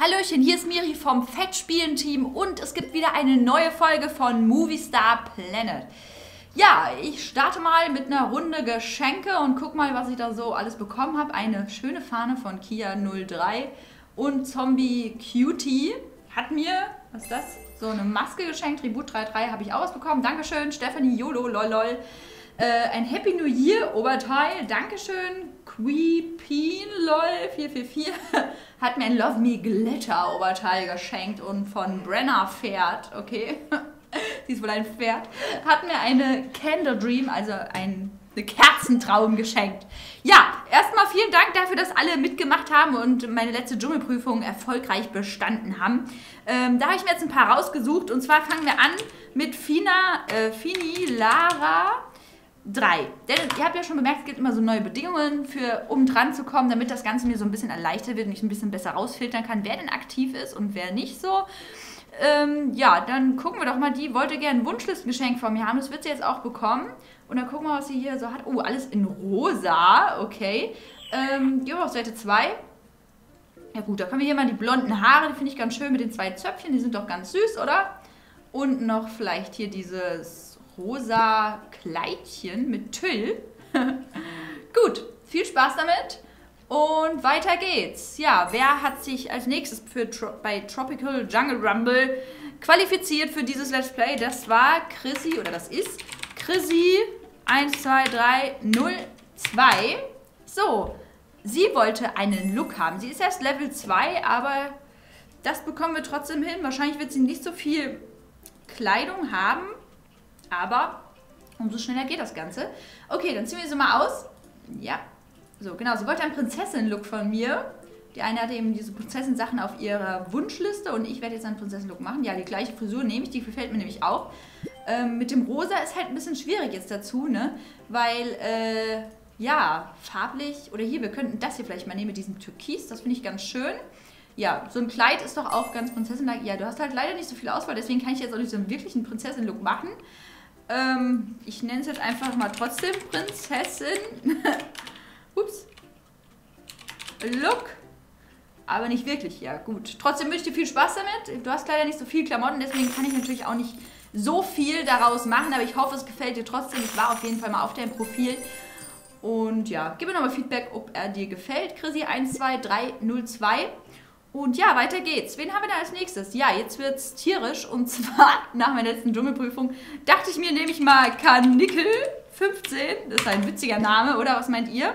Hallöchen, hier ist Miri vom Fettspielen-Team und es gibt wieder eine neue Folge von Movie Star Planet. Ja, ich starte mal mit einer Runde Geschenke und guck mal, was ich da so alles bekommen habe. Eine schöne Fahne von Kia 03 und Zombie Cutie hat mir, was ist das? So eine Maske geschenkt. Tribut 33 habe ich auch was bekommen. Dankeschön, Stephanie YOLO, lol, lol. Äh, ein Happy New Year Oberteil. Dankeschön. Queepeen lol 444 hat mir ein Love Me Glitter Oberteil geschenkt und von Brenner Pferd, okay. Sie ist wohl ein Pferd. Hat mir eine Candle Dream, also ein Kerzentraum geschenkt. Ja, erstmal vielen Dank dafür, dass alle mitgemacht haben und meine letzte Dschungelprüfung erfolgreich bestanden haben. Ähm, da habe ich mir jetzt ein paar rausgesucht und zwar fangen wir an mit Fina, äh, Fini Lara 3. Denn ihr habt ja schon bemerkt, es gibt immer so neue Bedingungen, für, um dran zu kommen, damit das Ganze mir so ein bisschen erleichtert wird und ich ein bisschen besser rausfiltern kann, wer denn aktiv ist und wer nicht so. Ähm, ja, dann gucken wir doch mal, die wollte gerne ein Wunschlistengeschenk von mir haben. Das wird sie jetzt auch bekommen. Und dann gucken wir, was sie hier so hat. Oh, alles in rosa. Okay. Ähm, wir auf Seite 2. Ja gut, da können wir hier mal die blonden Haare, die finde ich ganz schön mit den zwei Zöpfchen. Die sind doch ganz süß, oder? Und noch vielleicht hier dieses rosa Kleidchen mit Tüll. gut, viel Spaß damit. Und weiter geht's. Ja, wer hat sich als nächstes für Tro bei Tropical Jungle Rumble qualifiziert für dieses Let's Play? Das war Chrissy, oder das ist Chrissy 1, 2, 3, 0, 2. So, sie wollte einen Look haben. Sie ist erst Level 2, aber das bekommen wir trotzdem hin. Wahrscheinlich wird sie nicht so viel Kleidung haben, aber umso schneller geht das Ganze. Okay, dann ziehen wir sie mal aus. Ja, so, genau. Sie wollte einen Prinzessin-Look von mir. Die eine hatte eben diese Prinzessin-Sachen auf ihrer Wunschliste und ich werde jetzt einen Prinzessin-Look machen. Ja, die gleiche Frisur nehme ich, die gefällt mir nämlich auch. Ähm, mit dem Rosa ist halt ein bisschen schwierig jetzt dazu, ne? Weil, äh, ja, farblich, oder hier, wir könnten das hier vielleicht mal nehmen mit diesem Türkis, das finde ich ganz schön. Ja, so ein Kleid ist doch auch ganz Prinzessin-like. Ja, du hast halt leider nicht so viel Auswahl, deswegen kann ich jetzt auch nicht so einen wirklichen Prinzessin-Look machen. Ähm, ich nenne es jetzt einfach mal trotzdem Prinzessin. Ups. Look. Aber nicht wirklich, ja gut. Trotzdem wünsche ich dir viel Spaß damit. Du hast leider nicht so viel Klamotten, deswegen kann ich natürlich auch nicht so viel daraus machen. Aber ich hoffe, es gefällt dir trotzdem. Ich war auf jeden Fall mal auf deinem Profil. Und ja, gib mir nochmal Feedback, ob er dir gefällt. Chrissy12302. Und ja, weiter geht's. Wen haben wir da als nächstes? Ja, jetzt wird's tierisch. Und zwar nach meiner letzten Dschungelprüfung dachte ich mir, nehme ich mal Kanickel 15. Das ist ein witziger Name, oder? Was meint ihr?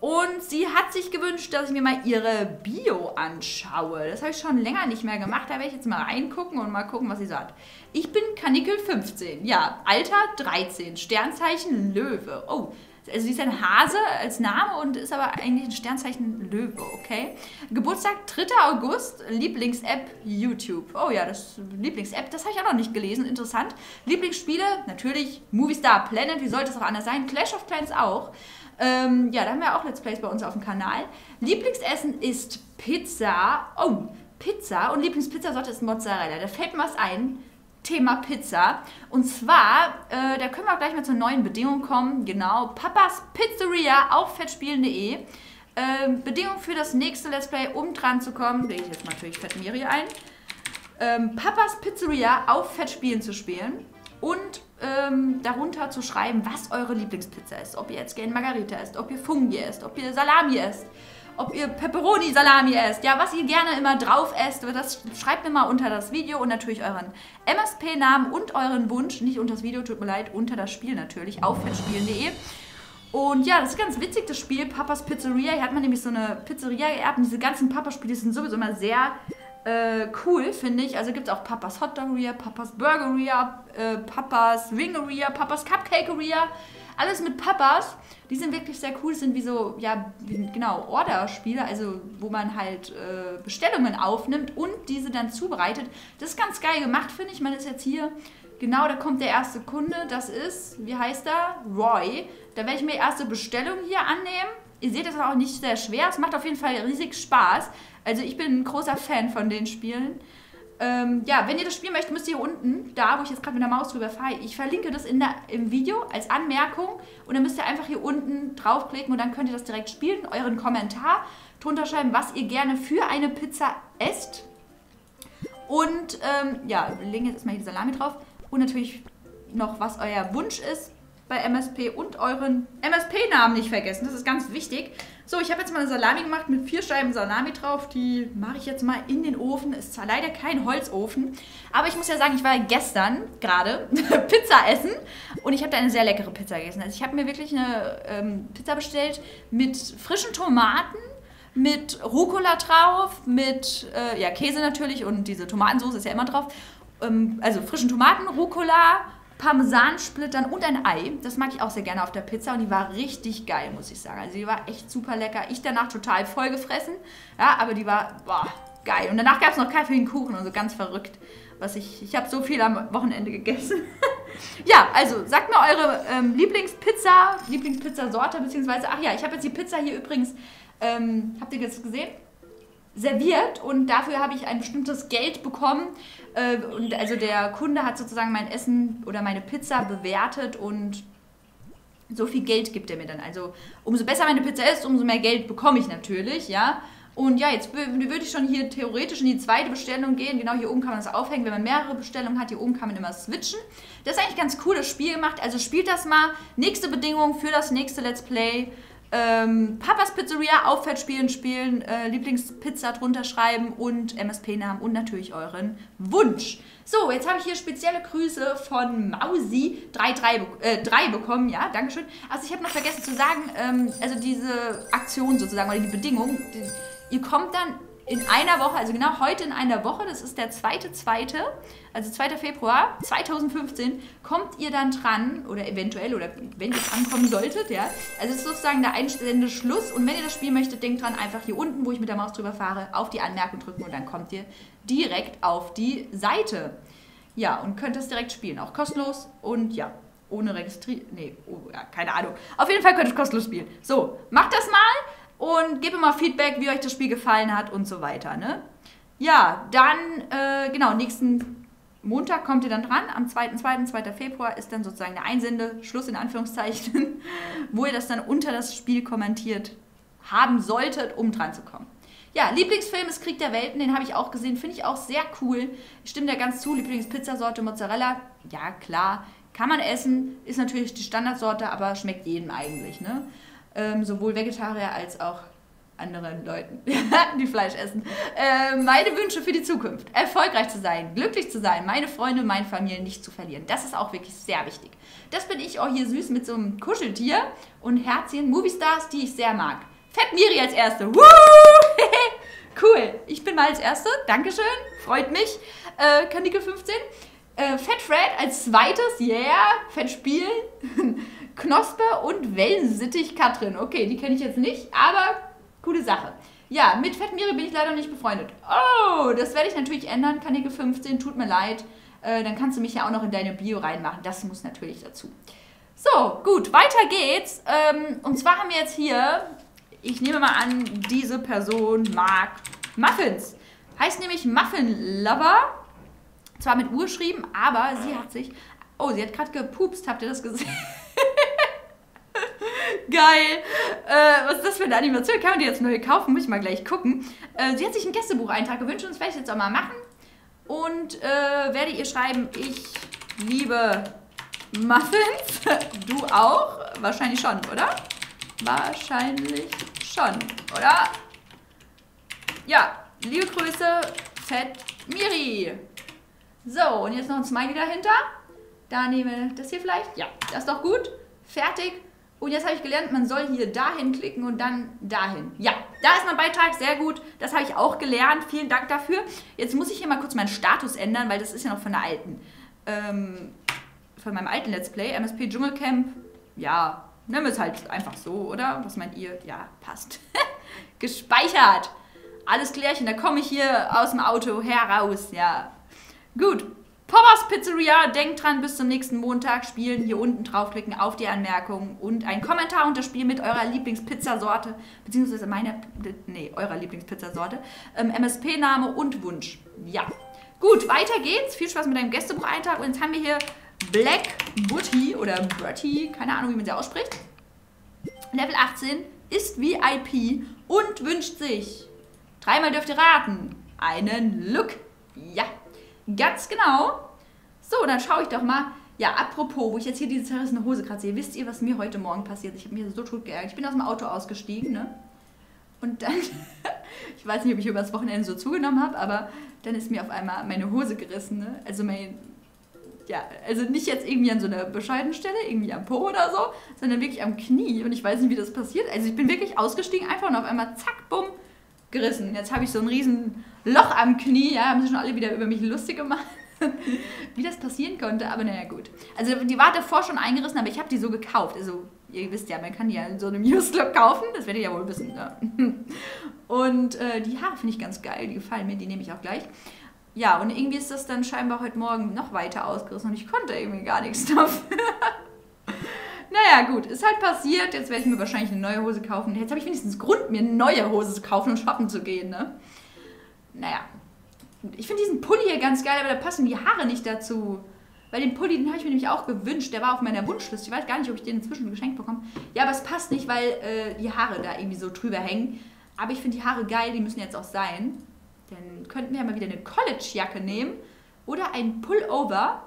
Und sie hat sich gewünscht, dass ich mir mal ihre Bio anschaue. Das habe ich schon länger nicht mehr gemacht. Da werde ich jetzt mal reingucken und mal gucken, was sie sagt. Ich bin Kanickel 15. Ja, Alter 13. Sternzeichen Löwe. Oh, also sie ist ein Hase als Name und ist aber eigentlich ein Sternzeichen Löwe, okay? Geburtstag 3. August, Lieblings-App YouTube. Oh ja, das Lieblings-App, das habe ich auch noch nicht gelesen, interessant. Lieblingsspiele, natürlich Movie Star Planet, wie sollte es auch anders sein? Clash of Clans auch. Ähm, ja, da haben wir auch Let's Plays bei uns auf dem Kanal. Lieblingsessen ist Pizza. Oh, Pizza. Und Lieblingspizzasorte ist Mozzarella. Da fällt mir was ein. Thema Pizza. Und zwar, äh, da können wir gleich mal zur neuen Bedingung kommen. Genau, Papas Pizzeria auf fettspielen.de. Ähm, Bedingung für das nächste Let's Play, um dran zu kommen, lege ich jetzt natürlich Fettmiri ein. Ähm, Papas Pizzeria auf Fettspielen zu spielen und ähm, darunter zu schreiben, was eure Lieblingspizza ist. Ob ihr jetzt gerne Margarita esst, ob ihr Fungi esst, ob ihr Salami esst, ob ihr Pepperoni-Salami esst. Ja, was ihr gerne immer drauf esst, das schreibt mir mal unter das Video und natürlich euren MSP-Namen und euren Wunsch, nicht unter das Video, tut mir leid, unter das Spiel natürlich, auf fettspielen.de. Und ja, das ist ganz witzig, das Spiel Papas Pizzeria. Hier hat man nämlich so eine Pizzeria geerbt und diese ganzen Papa-Spiele sind sowieso immer sehr äh, cool, finde ich. Also gibt es auch Papas Hot Dogeria, Papas Burgeria, äh, Papas Wingeria, Papas Cupcakeria. Alles mit Papas. Die sind wirklich sehr cool, sind wie so, ja, wie, genau, Order-Spiele, also wo man halt äh, Bestellungen aufnimmt und diese dann zubereitet. Das ist ganz geil gemacht, finde ich. Man ist jetzt hier, genau, da kommt der erste Kunde, das ist, wie heißt er? Roy. Da werde ich mir erste Bestellung hier annehmen. Ihr seht, das ist auch nicht sehr schwer. Es macht auf jeden Fall riesig Spaß. Also ich bin ein großer Fan von den Spielen. Ähm, ja, wenn ihr das spielen möchtet, müsst ihr hier unten, da wo ich jetzt gerade mit der Maus drüber fahre, ich verlinke das in der, im Video als Anmerkung und dann müsst ihr einfach hier unten draufklicken und dann könnt ihr das direkt spielen. Euren Kommentar drunter schreiben, was ihr gerne für eine Pizza esst. Und ähm, ja, wir legen jetzt erstmal hier die Salami drauf. Und natürlich noch, was euer Wunsch ist bei MSP und euren MSP-Namen nicht vergessen. Das ist ganz wichtig. So, ich habe jetzt mal eine Salami gemacht mit vier Scheiben Salami drauf. Die mache ich jetzt mal in den Ofen. Ist zwar leider kein Holzofen, aber ich muss ja sagen, ich war gestern gerade Pizza essen und ich habe da eine sehr leckere Pizza gegessen. Also ich habe mir wirklich eine ähm, Pizza bestellt mit frischen Tomaten, mit Rucola drauf, mit äh, ja, Käse natürlich und diese Tomatensauce ist ja immer drauf. Ähm, also frischen Tomaten, Rucola, Parmesansplittern und ein Ei. Das mag ich auch sehr gerne auf der Pizza und die war richtig geil, muss ich sagen. Also die war echt super lecker. Ich danach total voll gefressen, ja, aber die war boah, geil. Und danach gab es noch Kaffee und Kuchen und so ganz verrückt. Was ich, ich habe so viel am Wochenende gegessen. ja, also sagt mir eure ähm, Lieblingspizza, Lieblingspizzasorte, beziehungsweise, ach ja, ich habe jetzt die Pizza hier übrigens, ähm, habt ihr das gesehen? Serviert und dafür habe ich ein bestimmtes Geld bekommen. Äh, und also der Kunde hat sozusagen mein Essen oder meine Pizza bewertet und so viel Geld gibt er mir dann. Also umso besser meine Pizza ist, umso mehr Geld bekomme ich natürlich, ja. Und ja, jetzt würde ich schon hier theoretisch in die zweite Bestellung gehen. Genau hier oben kann man das aufhängen. Wenn man mehrere Bestellungen hat, hier oben kann man immer switchen. Das ist eigentlich ganz cool, das Spiel gemacht. Also spielt das mal. Nächste Bedingung für das nächste Let's Play ähm, Papas Pizzeria Auffältspielen spielen, äh, Lieblingspizza drunter schreiben und MSP-Namen und natürlich euren Wunsch. So, jetzt habe ich hier spezielle Grüße von Mausi33 äh, 3 bekommen. Ja, Dankeschön. Also ich habe noch vergessen zu sagen, ähm, also diese Aktion sozusagen oder die Bedingung, die, ihr kommt dann in einer Woche, also genau heute in einer Woche, das ist der zweite, zweite, also 2. Februar 2015, kommt ihr dann dran, oder eventuell, oder wenn ihr drankommen solltet, ja. Also es ist sozusagen der einstellende Schluss und wenn ihr das Spiel möchtet, denkt dran, einfach hier unten, wo ich mit der Maus drüber fahre, auf die Anmerkung drücken und dann kommt ihr direkt auf die Seite. Ja, und könnt das direkt spielen, auch kostenlos und ja, ohne Registrierung, nee, oh, ja, keine Ahnung. Auf jeden Fall könnt ihr kostenlos spielen. So, macht das mal und gebt mir mal Feedback, wie euch das Spiel gefallen hat und so weiter. Ne? Ja, dann, äh, genau, nächsten Montag kommt ihr dann dran. Am 2.2., 2. Februar ist dann sozusagen der Einsende, Schluss in Anführungszeichen, wo ihr das dann unter das Spiel kommentiert haben solltet, um dran zu kommen. Ja, Lieblingsfilm ist Krieg der Welten, den habe ich auch gesehen, finde ich auch sehr cool. Stimmt ja ganz zu, Lieblingspizzasorte Mozzarella, ja klar, kann man essen, ist natürlich die Standardsorte, aber schmeckt jedem eigentlich, ne? Ähm, sowohl Vegetarier als auch anderen Leuten, die Fleisch essen. Äh, meine Wünsche für die Zukunft. Erfolgreich zu sein, glücklich zu sein, meine Freunde, meine Familie nicht zu verlieren. Das ist auch wirklich sehr wichtig. Das bin ich auch hier süß mit so einem Kuscheltier und Herzchen, Moviestars, die ich sehr mag. Fett Miri als Erste. cool. Ich bin mal als Erste. Dankeschön. Freut mich. Äh, Kanickel 15. Äh, Fett Fred als Zweites. Yeah. Fett Spielen. Knospe und Wellensittich Katrin. Okay, die kenne ich jetzt nicht, aber coole Sache. Ja, mit Fettmiri bin ich leider nicht befreundet. Oh, das werde ich natürlich ändern. Kanäle 15, tut mir leid. Äh, dann kannst du mich ja auch noch in deine Bio reinmachen. Das muss natürlich dazu. So, gut, weiter geht's. Ähm, und zwar haben wir jetzt hier, ich nehme mal an, diese Person mag Muffins. Heißt nämlich Muffin Lover. Zwar mit U geschrieben, aber sie hat sich. Oh, sie hat gerade gepupst. Habt ihr das gesehen? Geil. Äh, was ist das für eine Animation? Kann man die jetzt neu kaufen? Muss ich mal gleich gucken. Äh, sie hat sich einen Gästebucheintrag gewünscht und das werde ich jetzt auch mal machen. Und äh, werde ihr schreiben, ich liebe Muffins. Du auch? Wahrscheinlich schon, oder? Wahrscheinlich schon, oder? Ja, liebe Grüße, Fett Miri. So, und jetzt noch ein Smiley dahinter. Da nehmen wir das hier vielleicht. Ja, das ist doch gut. Fertig. Und jetzt habe ich gelernt, man soll hier dahin klicken und dann dahin. Ja, da ist mein Beitrag, sehr gut. Das habe ich auch gelernt. Vielen Dank dafür. Jetzt muss ich hier mal kurz meinen Status ändern, weil das ist ja noch von der alten, ähm, von meinem alten Let's Play, MSP Dschungelcamp. Ja, nennen wir es halt einfach so, oder? Was meint ihr? Ja, passt. Gespeichert. Alles klärchen, da komme ich hier aus dem Auto heraus, ja. Gut, Poppers Pizzeria, denkt dran, bis zum nächsten Montag spielen. Hier unten draufklicken auf die Anmerkung und einen Kommentar unter Spiel mit eurer Lieblingspizzasorte, beziehungsweise meiner, nee, eurer Lieblingspizzasorte, ähm, MSP-Name und Wunsch. Ja. Gut, weiter geht's. Viel Spaß mit deinem Gästebucheintrag. Und jetzt haben wir hier Black Butty oder Butty, keine Ahnung, wie man sie ausspricht. Level 18, ist VIP und wünscht sich, dreimal dürft ihr raten, einen Look. Ja, ganz genau. So, dann schaue ich doch mal. Ja, apropos, wo ich jetzt hier diese zerrissene Hose gerade sehe, wisst ihr, was mir heute Morgen passiert? Ich habe mir so tot geärgert. Ich bin aus dem Auto ausgestiegen, ne? Und dann, ich weiß nicht, ob ich über das Wochenende so zugenommen habe, aber dann ist mir auf einmal meine Hose gerissen, ne? Also mein, ja, also nicht jetzt irgendwie an so einer bescheidenen Stelle, irgendwie am Po oder so, sondern wirklich am Knie. Und ich weiß nicht, wie das passiert. Also ich bin wirklich ausgestiegen, einfach und auf einmal zack, bumm, gerissen. Jetzt habe ich so ein riesen Loch am Knie, ja, haben sie schon alle wieder über mich lustig gemacht. wie das passieren konnte, aber naja, gut. Also die war davor schon eingerissen, aber ich habe die so gekauft. Also ihr wisst ja, man kann die ja in so einem Look kaufen, das werdet ihr ja wohl wissen. Ne? Und äh, die Haare finde ich ganz geil, die gefallen mir, die nehme ich auch gleich. Ja, und irgendwie ist das dann scheinbar heute Morgen noch weiter ausgerissen und ich konnte irgendwie gar nichts dafür. naja, gut, ist halt passiert. Jetzt werde ich mir wahrscheinlich eine neue Hose kaufen. Jetzt habe ich wenigstens Grund, mir eine neue Hose zu kaufen und shoppen zu gehen, ne? Naja, ich finde diesen Pulli hier ganz geil, aber da passen die Haare nicht dazu. Weil den Pulli, den habe ich mir nämlich auch gewünscht. Der war auf meiner Wunschliste. Ich weiß gar nicht, ob ich den inzwischen geschenkt bekomme. Ja, aber es passt nicht, weil äh, die Haare da irgendwie so drüber hängen. Aber ich finde die Haare geil, die müssen jetzt auch sein. Dann könnten wir ja mal wieder eine College-Jacke nehmen. Oder ein Pullover.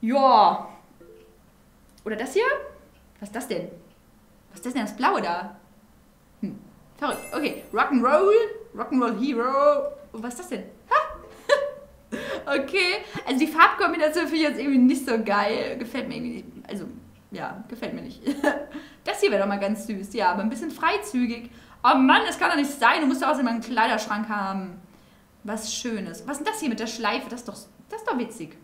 Ja. Oder das hier? Was ist das denn? Was ist das denn, das Blaue da? Hm, verrückt. Okay, Rock'n'Roll, Rock'n'Roll Hero. Und was ist das denn? Ha! okay, also die Farbkombination finde ich jetzt irgendwie nicht so geil. Gefällt mir irgendwie nicht. Also, ja, gefällt mir nicht. das hier wäre doch mal ganz süß. Ja, aber ein bisschen freizügig. Oh Mann, das kann doch nicht sein. Du musst doch außerdem einen Kleiderschrank haben. Was Schönes. Was ist denn das hier mit der Schleife? Das ist doch, das ist doch witzig.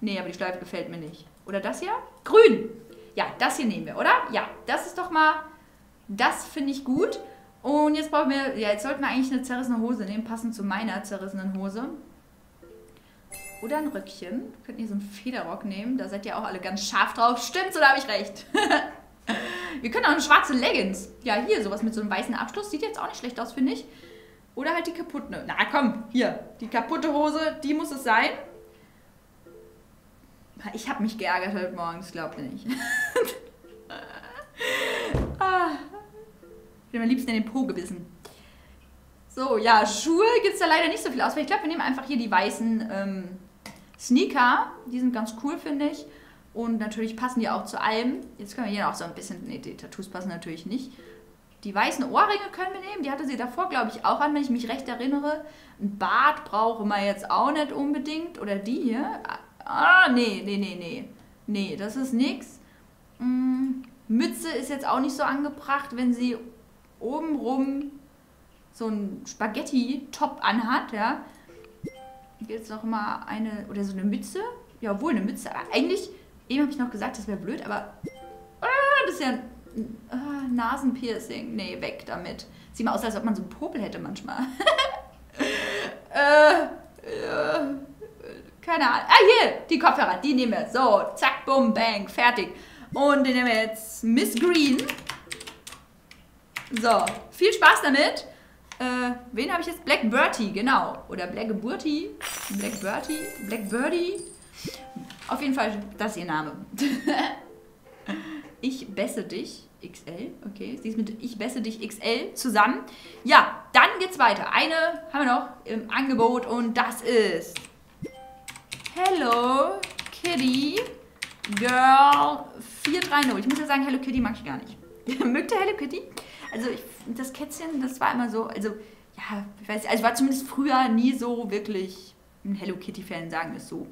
Nee, aber die Schleife gefällt mir nicht. Oder das hier? Grün. Ja, das hier nehmen wir, oder? Ja, das ist doch mal... Das finde ich gut. Und jetzt brauchen wir, ja, jetzt sollten wir eigentlich eine zerrissene Hose nehmen, passend zu meiner zerrissenen Hose. Oder ein Röckchen. Wir könnten hier so einen Federrock nehmen. Da seid ihr auch alle ganz scharf drauf. Stimmt's oder habe ich recht? wir können auch eine schwarze Leggings. Ja, hier, sowas mit so einem weißen Abschluss. Sieht jetzt auch nicht schlecht aus, finde ich. Oder halt die kaputte. Na komm, hier. Die kaputte Hose, die muss es sein. Ich habe mich geärgert heute Morgen, das glaubt ihr nicht. ah, bin am liebsten in den Po gebissen. So, ja, Schuhe gibt es da leider nicht so viel aus. Ich glaube, wir nehmen einfach hier die weißen ähm, Sneaker. Die sind ganz cool, finde ich. Und natürlich passen die auch zu allem. Jetzt können wir hier auch so ein bisschen... Ne, die Tattoos passen natürlich nicht. Die weißen Ohrringe können wir nehmen. Die hatte sie davor, glaube ich, auch an, wenn ich mich recht erinnere. Ein Bart brauchen wir jetzt auch nicht unbedingt. Oder die hier. Ah, nee, nee, nee, nee. Nee, das ist nix. Hm, Mütze ist jetzt auch nicht so angebracht, wenn sie obenrum so ein Spaghetti-Top anhat, ja, jetzt noch mal eine, oder so eine Mütze, ja, wohl eine Mütze, aber eigentlich, eben habe ich noch gesagt, das wäre blöd, aber ah, das ist ja ein ah, Nasenpiercing, nee, weg damit. Sieht mal aus, als ob man so einen Popel hätte manchmal. äh, äh, keine Ahnung. Ah, hier, die Kopfhörer, die nehmen wir. So, zack, bumm, bang, fertig. Und den nehmen wir jetzt Miss Green. So, viel Spaß damit. Äh, wen habe ich jetzt? Black Bertie, genau. Oder Black Bertie. Black Bertie. Black Birdie. Auf jeden Fall, das ist ihr Name. ich besse dich. XL, okay. Sie ist mit Ich besse dich XL zusammen. Ja, dann geht's weiter. Eine haben wir noch im Angebot und das ist Hello Kitty Girl 430. Ich muss ja sagen, Hello Kitty mag ich gar nicht. Mögt ihr Hello Kitty? Also ich, das Kätzchen, das war immer so, also ja, ich weiß, also war zumindest früher nie so wirklich ein Hello Kitty-Fan, sagen wir es so.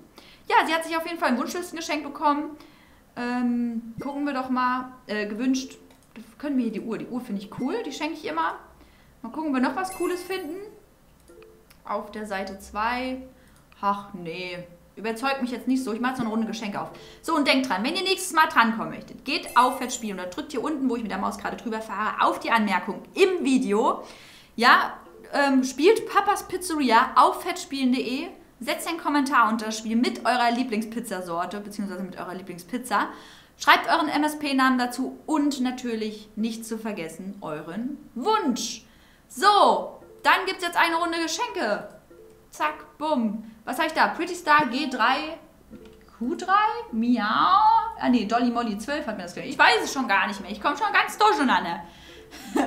Ja, sie hat sich auf jeden Fall ein Wunschlistengeschenk bekommen. Ähm, gucken wir doch mal, äh, gewünscht, können wir hier die Uhr, die Uhr finde ich cool, die schenke ich immer. Mal gucken, ob wir noch was Cooles finden. Auf der Seite 2. Ach nee, überzeugt mich jetzt nicht so. Ich mache so eine Runde Geschenke auf. So, und denkt dran, wenn ihr nächstes Mal drankommen möchtet, geht auf Fettspiel und da drückt hier unten, wo ich mit der Maus gerade drüber fahre, auf die Anmerkung im Video. Ja, ähm, spielt Papas Pizzeria auf fettspielen.de. Setzt einen Kommentar unter das Spiel mit eurer Lieblingspizzasorte, beziehungsweise mit eurer Lieblingspizza. Schreibt euren MSP-Namen dazu und natürlich nicht zu vergessen euren Wunsch. So, dann gibt es jetzt eine Runde Geschenke. Zack, bumm. Was habe ich da? Pretty Star G3. Q3, Miau, ah nee, Dolly Molly 12 hat mir das gesagt. Ich weiß es schon gar nicht mehr. Ich komme schon ganz durcheinander.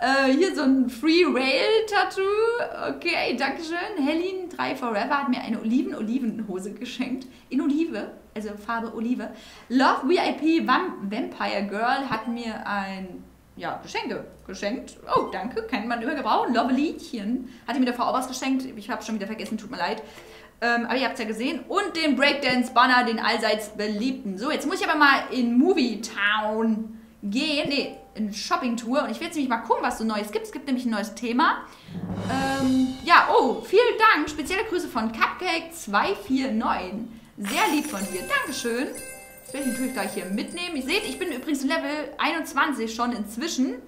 äh, hier so ein Free Rail Tattoo. Okay, Dankeschön. Helen 3 Forever hat mir eine Oliven-Olivenhose geschenkt. In Olive, also Farbe Olive. Love VIP Vampire Girl hat mir ein ja, Geschenke geschenkt. Oh, danke, kann man immer gebrauchen. Lovelidchen hatte mir davor auch was geschenkt. Ich habe schon wieder vergessen, tut mir leid. Ähm, aber ihr habt es ja gesehen. Und den Breakdance-Banner, den allseits beliebten. So, jetzt muss ich aber mal in Movie Town gehen. Nee, in Shopping-Tour. Und ich will jetzt nämlich mal gucken, was so Neues gibt. Es gibt nämlich ein neues Thema. Ähm, ja, oh, vielen Dank. Spezielle Grüße von Cupcake249. Sehr lieb von dir. Dankeschön. Das werde ich natürlich gleich hier mitnehmen. Ihr seht, ich bin übrigens Level 21 schon inzwischen.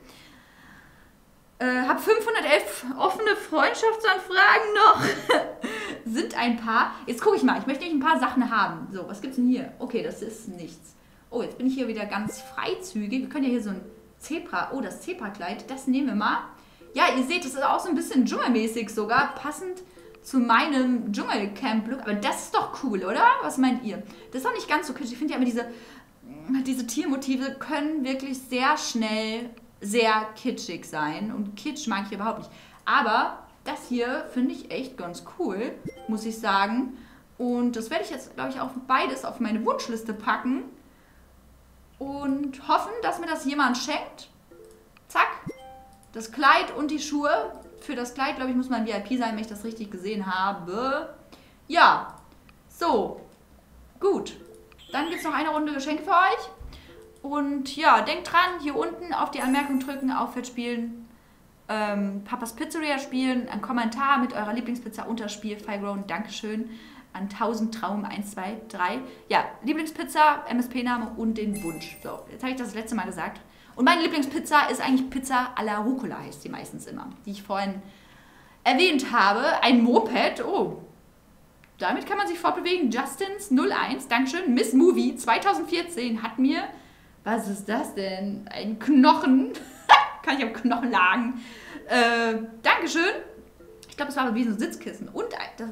Äh, habe 511 offene Freundschaftsanfragen noch. Sind ein paar. Jetzt gucke ich mal. Ich möchte nämlich ein paar Sachen haben. So, was gibt's denn hier? Okay, das ist nichts. Oh, jetzt bin ich hier wieder ganz freizügig. Wir können ja hier so ein Zebra. Oh, das Zebra-Kleid. Das nehmen wir mal. Ja, ihr seht, das ist auch so ein bisschen dschungelmäßig sogar. Passend zu meinem Dschungelcamp-Look. Aber das ist doch cool, oder? Was meint ihr? Das ist doch nicht ganz so kitschig. Ich finde ja immer diese, diese Tiermotive können wirklich sehr schnell sehr kitschig sein. Und Kitsch mag ich überhaupt nicht. Aber das hier finde ich echt ganz cool, muss ich sagen. Und das werde ich jetzt, glaube ich, auch beides auf meine Wunschliste packen. Und hoffen, dass mir das jemand schenkt. Zack. Das Kleid und die Schuhe. Für das Kleid, glaube ich, muss man VIP sein, wenn ich das richtig gesehen habe. Ja. So. Gut. Dann gibt es noch eine Runde Geschenke für euch. Und ja, denkt dran, hier unten auf die Anmerkung drücken, Auffällt spielen, ähm, Papas Pizzeria spielen, ein Kommentar mit eurer Lieblingspizza unter Spiel, Firegrown, Dankeschön an 1000 Traum 1, 2, 3. Ja, Lieblingspizza, MSP-Name und den Wunsch. So, jetzt habe ich das letzte Mal gesagt. Und meine Lieblingspizza ist eigentlich Pizza alla Rucola, heißt die meistens immer, die ich vorhin erwähnt habe. Ein Moped, oh, damit kann man sich fortbewegen. Justins 01, Dankeschön. Miss Movie 2014 hat mir was ist das denn? Ein Knochen. Kann ich am Knochen lagen. Äh, Dankeschön. Ich glaube, es war wie so ein Sitzkissen. Und das,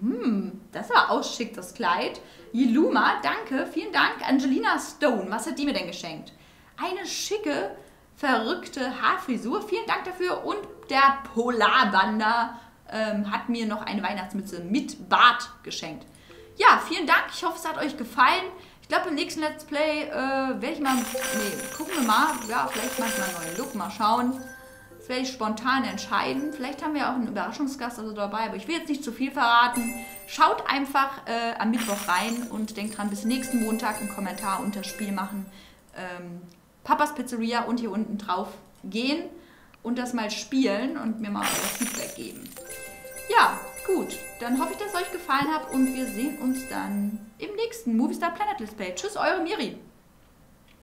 hm, das war ausschick, das Kleid. Yiluma, danke. Vielen Dank. Angelina Stone, was hat die mir denn geschenkt? Eine schicke, verrückte Haarfrisur. Vielen Dank dafür. Und der Polarwander ähm, hat mir noch eine Weihnachtsmütze mit Bart geschenkt. Ja, vielen Dank. Ich hoffe, es hat euch gefallen. Ich glaube, im nächsten Let's Play äh, werde ich mal... Nee, gucken wir mal. Ja, vielleicht mache ich mal einen neuen Look. Mal schauen. Das werde ich spontan entscheiden. Vielleicht haben wir auch einen Überraschungsgast also dabei. Aber ich will jetzt nicht zu viel verraten. Schaut einfach äh, am Mittwoch rein und denkt dran, bis nächsten Montag einen Kommentar unter Spiel machen. Ähm, Papas Pizzeria und hier unten drauf gehen und das mal spielen und mir mal euer Feedback geben. Ja, gut. Dann hoffe ich, dass es euch gefallen hat und wir sehen uns dann im nächsten Movistar Planet Let's. Tschüss, eure Miri.